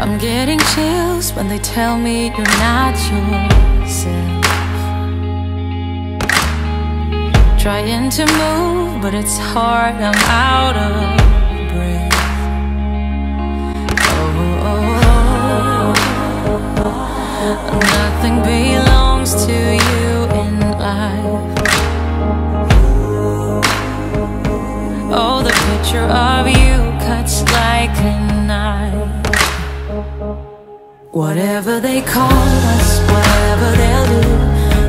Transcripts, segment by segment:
I'm getting chills when they tell me you're not yourself. Trying to move, but it's hard, I'm out of Whatever they call us, whatever they'll do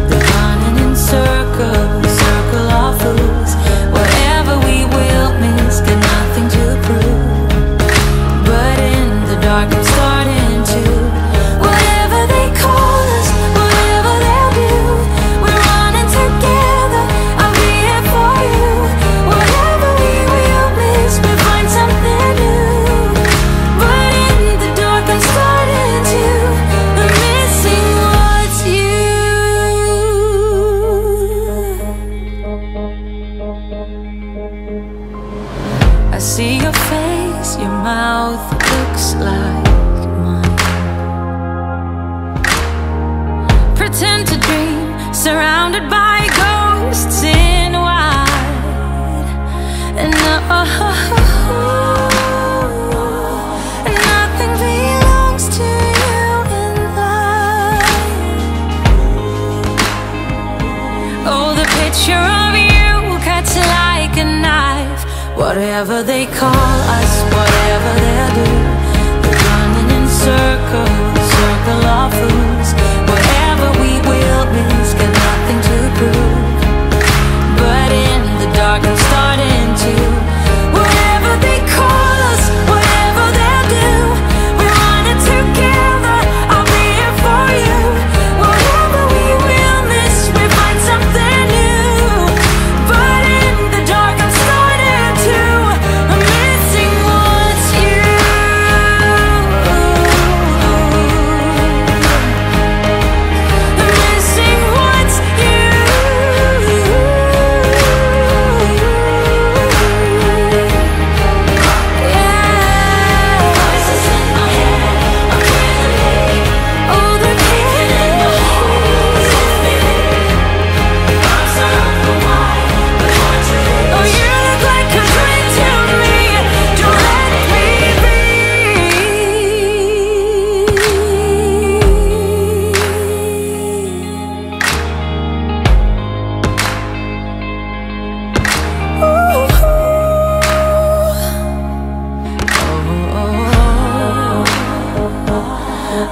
They're running in circles, circle of fools. looks like mine. Pretend to dream, surrounded by ghosts in white. And oh, Whatever they call us, whatever they do love for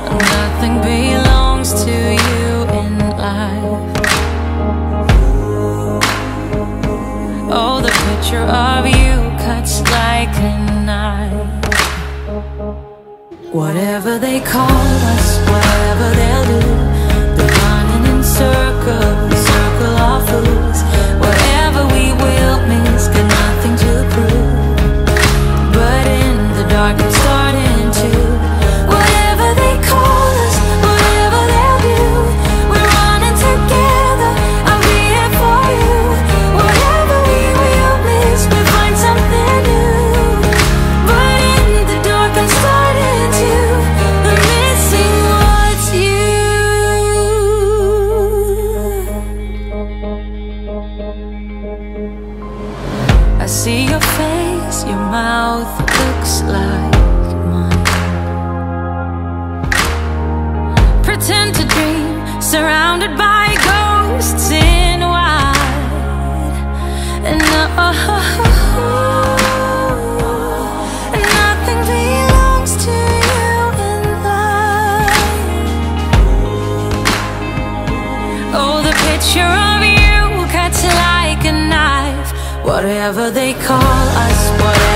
Nothing belongs to you in life. Oh, the picture of you cuts like a knife. Whatever they call Whatever they call us, whatever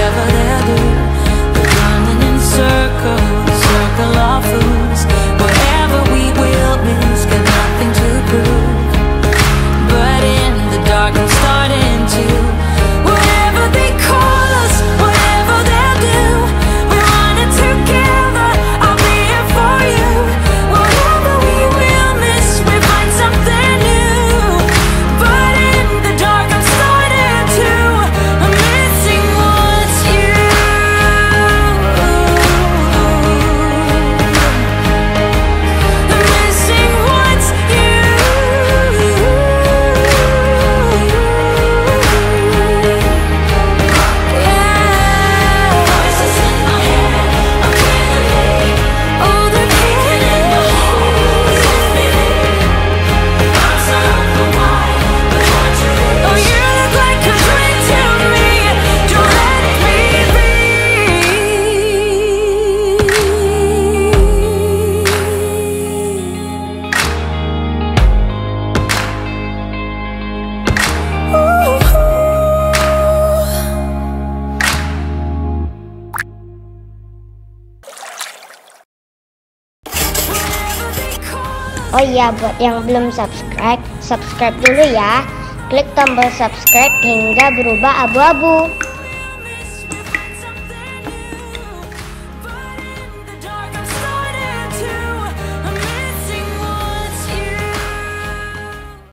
Oh iya, buat yang belum subscribe, subscribe dulu ya. Klik tombol subscribe hingga berubah abu-abu.